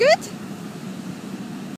Good?